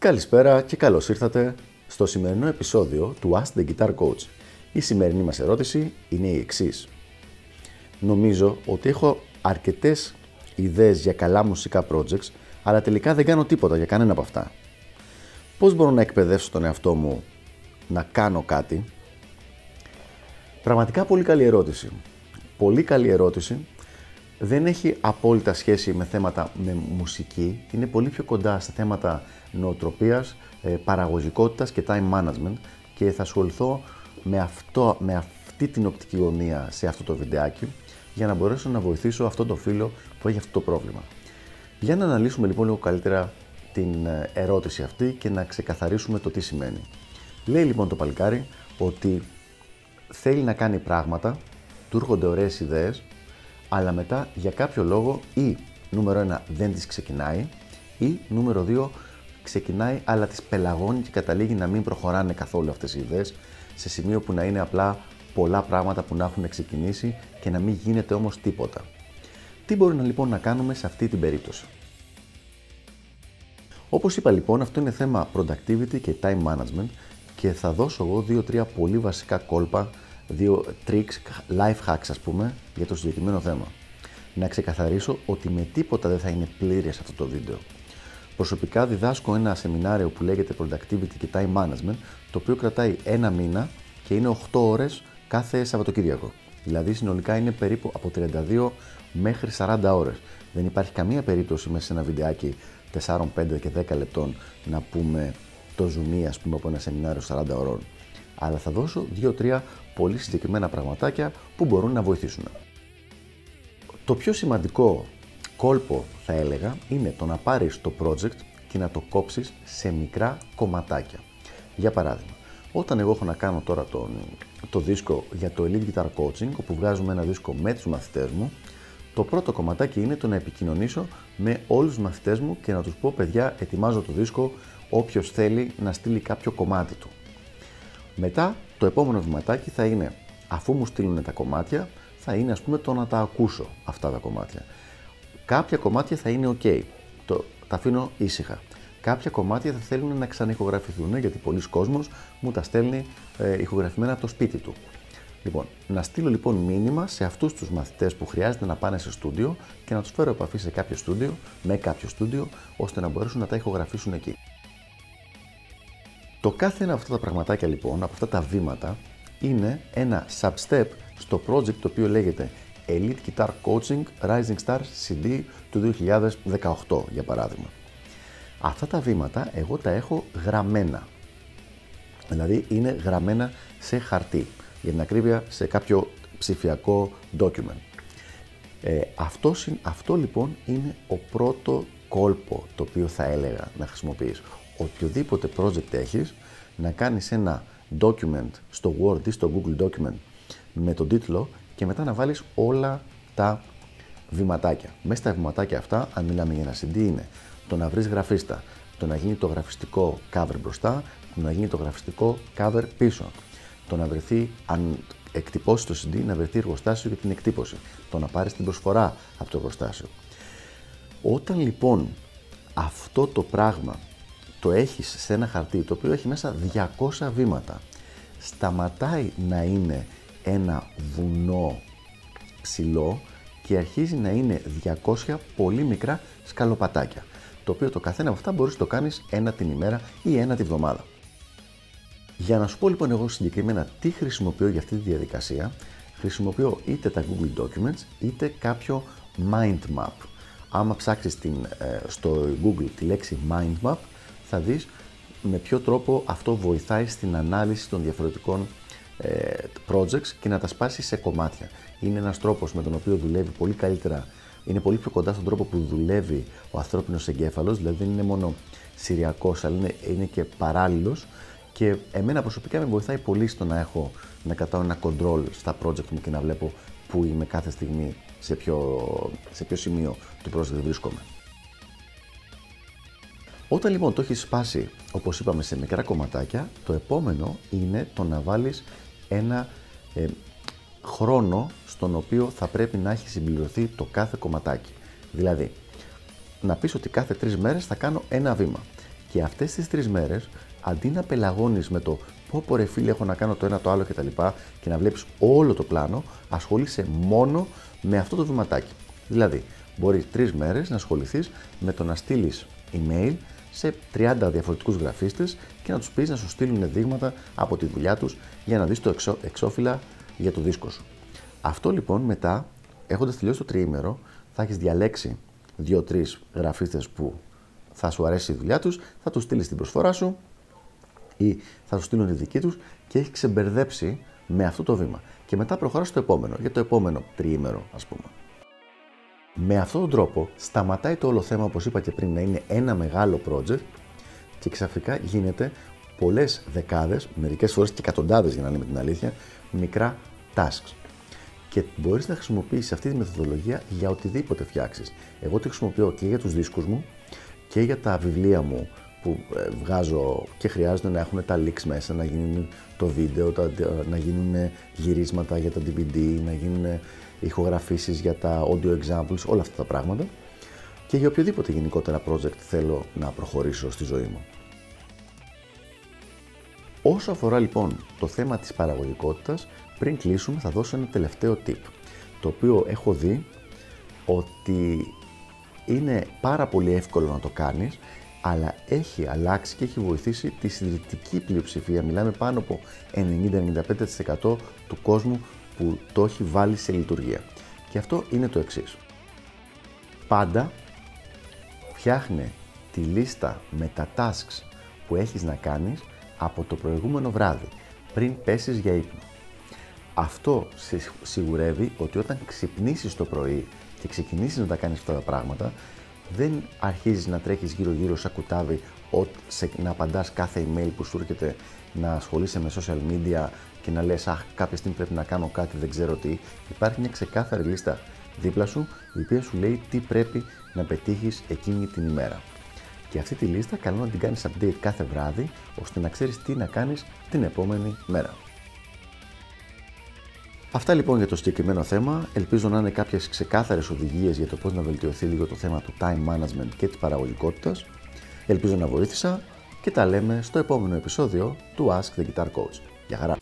Καλησπέρα και καλώς ήρθατε στο σημερινό επεισόδιο του Ask the Guitar Coach. Η σημερινή μας ερώτηση είναι η εξής. Νομίζω ότι έχω αρκετές ιδέες για καλά μουσικά projects, αλλά τελικά δεν κάνω τίποτα για κανένα από αυτά. Πώς μπορώ να εκπαιδεύσω τον εαυτό μου να κάνω κάτι; Πραγματικά πολύ καλή ερώτηση. Πολύ καλή ερώτηση. Δεν έχει απόλυτα σχέση με θέματα με μουσική. Είναι πολύ πιο κοντά σε θέματα νοοτροπίας, ε, παραγωγικότητας και time management και θα ασχοληθώ με, αυτό, με αυτή την οπτική γωνία σε αυτό το βιντεάκι για να μπορέσω να βοηθήσω αυτό το φίλο που έχει αυτό το πρόβλημα. Για να αναλύσουμε λοιπόν λίγο καλύτερα την ε, ερώτηση αυτή και να ξεκαθαρίσουμε το τι σημαίνει. Λέει λοιπόν το παλικάρι ότι θέλει να κάνει πράγματα, του έρχονται ωραίες ιδέες, αλλά μετά για κάποιο λόγο ή νούμερο 1 δεν τις ξεκινάει ή νούμερο 2 ξεκινάει αλλά τις πελαγώνει και καταλήγει να μην προχωράνε καθόλου αυτές οι ιδέες σε σημείο που να είναι απλά πολλά πράγματα που να έχουν ξεκινήσει και να μην γίνεται όμως τίποτα. Τι μπορεί να λοιπόν να κάνουμε σε αυτή την περίπτωση; Όπως είπα λοιπόν αυτό είναι θέμα productivity και time management και θα δώσω εγώ δύο-τρία πολύ βασικά κόλπα, δύο tricks, life hacks ας πούμε για το συγκεκριμένο θέμα. Να ξεκαθαρίσω ότι με τίποτα δεν θα είναι πλήρες αυτό το βίντεο. Προσωπικά διδάσκω ένα σεμινάριο που λέγεται Productivity και Time Management, το οποίο κρατάει ένα μήνα και είναι 8 ώρες κάθε Σαββατοκύριακο. Δηλαδή συνολικά είναι περίπου από 32 μέχρι 40 ώρες. Δεν υπάρχει καμία περίπτωση μέσα σε ένα βιντεάκι 4, 5 και 10 λεπτών να πούμε το ζουμί ας πούμε από ένα σεμινάριο 40 ώρων. Αλλά θα δώσω 2-3 πολύ συγκεκριμένα πραγματάκια που μπορούν να βοηθήσουν. Το πιο σημαντικό κόλπο θα έλεγα είναι το να πάρεις το project και να το κόψεις σε μικρά κομματάκια. Για παράδειγμα, όταν εγώ έχω να κάνω τώρα το, το δίσκο για το Elite Guitar Coaching, όπου βγάζουμε ένα δίσκο με τους μαθητές μου, το πρώτο κομματάκι είναι το να επικοινωνήσω με όλους τους μαθητές μου και να τους πω παιδιά ετοιμάζω το δίσκο, όποιος θέλει να στείλει κάποιο κομμάτι του. Μετά το επόμενο βηματάκι θα είναι αφού μου στείλουν τα κομμάτια, θα είναι ας πούμε το να τα ακούσω αυτά τα κομμάτια. Κάποια κομμάτια θα είναι ok, το, τα αφήνω ήσυχα. Κάποια κομμάτια θα θέλουν να ξαναηχογραφηθούν γιατί πολλοί κόσμος μου τα στέλνει ε, ηχογραφημένα από το σπίτι του. Λοιπόν, να στείλω λοιπόν μήνυμα σε αυτούς τους μαθητές που χρειάζεται να πάνε σε στούντιο και να τους φέρω επαφή σε κάποιο στούντιο, με κάποιο στούντιο, ώστε να μπορέσουν να τα ηχογραφήσουν εκεί. Το κάθε ένα από αυτά τα πραγματάκια λοιπόν, από αυτά τα βήματα, είναι ένα sub-step στο project το οποίο λέγεται Elite Guitar Coaching Rising Stars CD του 2018 για παράδειγμα. Αυτά τα βήματα εγώ τα έχω γραμμένα. Δηλαδή είναι γραμμένα σε χαρτί, για την ακρίβεια σε κάποιο ψηφιακό document. Ε, αυτό, αυτό λοιπόν είναι ο πρώτο κόλπο το οποίο θα έλεγα να χρησιμοποιείς. Οποιοδήποτε project έχεις, να κάνεις ένα document στο Word ή στο Google Document με τον τίτλο και μετά να βάλεις όλα τα βηματάκια. Μέσα στα βηματάκια αυτά, αν μιλάμε για ένα CD, είναι το να βρεις γραφίστα, το να γίνει το γραφιστικό cover μπροστά, το να γίνει το γραφιστικό cover πίσω, το να βρεθεί, αν εκτυπώσεις το CD, να βρεθεί εργοστάσιο για την εκτύπωση, το να πάρεις την προσφορά από το εργοστάσιο. Όταν λοιπόν αυτό το πράγμα το έχεις σε ένα χαρτί το οποίο έχει μέσα 200 βήματα, σταματάει να είναι ένα βουνό ψηλό και αρχίζει να είναι 200 πολύ μικρά σκαλοπατάκια. Το οποίο το καθένα από αυτά μπορείς να το κάνεις ένα την ημέρα ή ένα τη βδομάδα. Για να σου πω λοιπόν εγώ συγκεκριμένα τι χρησιμοποιώ για αυτή τη διαδικασία, χρησιμοποιώ είτε τα Google Documents είτε κάποιο Mind Map. Άμα ψάξεις ε, στο Google τη λέξη Mind Map, θα δεις με ποιο τρόπο αυτό βοηθάει στην ανάλυση των διαφορετικών ε, projects και να τα σπάσει σε κομμάτια. Είναι ένας τρόπος με τον οποίο δουλεύει πολύ καλύτερα, είναι πολύ πιο κοντά στον τρόπο που δουλεύει ο ανθρώπινος εγκέφαλος, δηλαδή δεν είναι μόνο σηριακός, αλλά είναι, είναι και παράλληλος και εμένα προσωπικά με βοηθάει πολύ στο να έχω, να κρατάω ένα control στα project μου και να βλέπω πού είμαι κάθε στιγμή, σε ποιο, σε ποιο σημείο του project βρίσκομαι. Όταν λοιπόν το έχεις σπάσει, όπως είπαμε, σε μικρά κομματάκια, το επόμενο είναι το να βάλεις ένα ε, χρόνο στον οποίο θα πρέπει να έχει συμπληρωθεί το κάθε κομματάκι. Δηλαδή, να πεις ότι κάθε τρεις μέρες θα κάνω ένα βήμα. Και αυτές τις τρεις μέρες, αντί να πελαγώνεις με το πω πω ρε φίλε έχω να κάνω το ένα το άλλο κτλ. Και, και να βλέπεις όλο το πλάνο, ασχολείσαι μόνο με αυτό το βηματάκι. Δηλαδή, μπορείς τρεις μέρες να ασχοληθείς με το να στείλεις email σε 30 διαφορετικούς γραφίστες και να τους πεις να σου στείλουν δείγματα από τη δουλειά τους για να δεις το εξώ, εξώφυλλα για το δίσκο σου. Αυτό λοιπόν μετά, έχοντας τελειώσει το τριήμερο, θα έχεις διαλέξει δύο-τρεις γραφίστες που θα σου αρέσει η δουλειά τους, θα τους στείλεις την προσφορά σου ή θα σου στείλουν τη δική τους και έχει ξεμπερδέψει με αυτό το βήμα. Και μετά προχωράς στο επόμενο, για το επόμενο τριήμερο, ας πούμε. Με αυτόν τον τρόπο σταματάει το όλο θέμα, όπως είπα και πριν, να είναι ένα μεγάλο project και ξαφνικά γίνεται πολλές δεκάδες, μερικές φορές και εκατοντάδες για να λέμε την αλήθεια, μικρά tasks. Και μπορείς να χρησιμοποιήσεις αυτή τη μεθοδολογία για οτιδήποτε φτιάξεις. Εγώ τη χρησιμοποιώ και για τους δίσκους μου και για τα βιβλία μου που ε, βγάζω και χρειάζεται να έχουν τα leaks μέσα, να γίνουν το βίντεο, να γίνουν γυρίσματα για τα DVD, να γίνουν ηχογραφήσεις για τα audio examples, όλα αυτά τα πράγματα και για οποιοδήποτε γενικότερα project θέλω να προχωρήσω στη ζωή μου. Όσο αφορά λοιπόν το θέμα της παραγωγικότητας, πριν κλείσουμε θα δώσω ένα τελευταίο tip, το οποίο έχω δει ότι είναι πάρα πολύ εύκολο να το κάνεις, αλλά έχει αλλάξει και έχει βοηθήσει τη συντηρητική πλειοψηφία, μιλάμε πάνω από 90-95% του κόσμου που το έχει βάλει σε λειτουργία. Και αυτό είναι το εξής. Πάντα φτιάχνε τη λίστα με τα tasks που έχεις να κάνεις από το προηγούμενο βράδυ, πριν πέσεις για ύπνο. Αυτό σιγουρεύει ότι όταν ξυπνήσεις το πρωί και ξεκινήσεις να τα κάνεις αυτά τα πράγματα, δεν αρχίζεις να τρέχεις γύρω-γύρω σαν κουτάβι να απαντάς κάθε email που σου έρχεται, να ασχολείσαι με social media και να λες «Αχ, κάποια στιγμή πρέπει να κάνω κάτι, δεν ξέρω τι». Υπάρχει μια ξεκάθαρη λίστα δίπλα σου, η οποία σου λέει τι πρέπει να πετύχεις εκείνη την ημέρα. Και αυτή τη λίστα καλό να την κάνεις update κάθε βράδυ, ώστε να ξέρεις τι να κάνεις την επόμενη μέρα. Αυτά λοιπόν για το συγκεκριμένο θέμα. Ελπίζω να είναι κάποιες ξεκάθαρες οδηγίες για το πώς να βελτιωθεί λίγο το θέμα του time management και της παραγωγικότητας. Ελπίζω να βοήθησα και τα λέμε στο επόμενο επεισόδιο του Ask the Guitar Coach. Γεια χαρά!